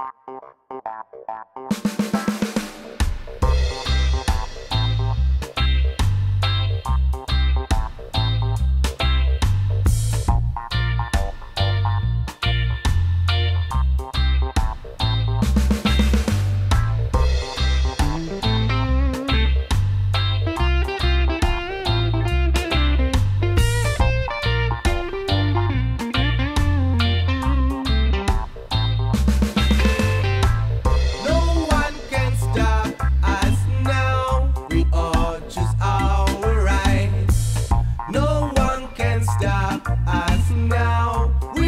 unite, unite, unite, unite, unite.